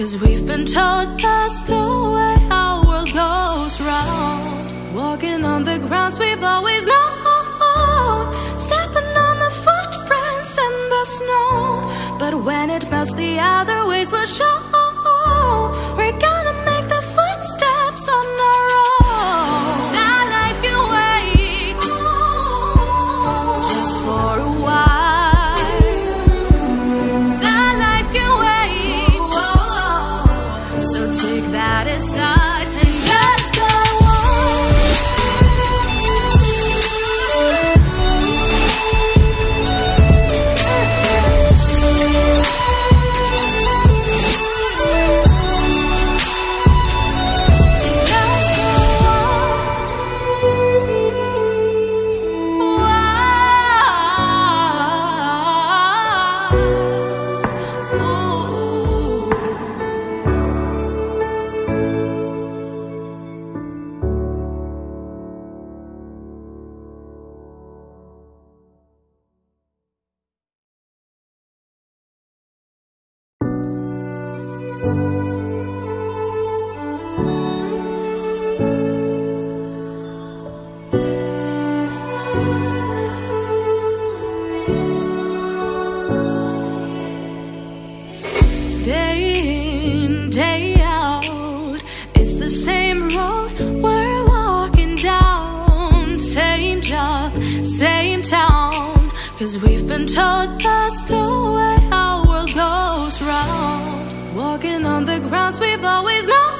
Cause we've been told that's the way Walking on the grounds we've always known. Stepping on the footprints in the snow. But when it melts, the other ways will show. We're Cause we've been told that's the way walking on the grounds we've always known.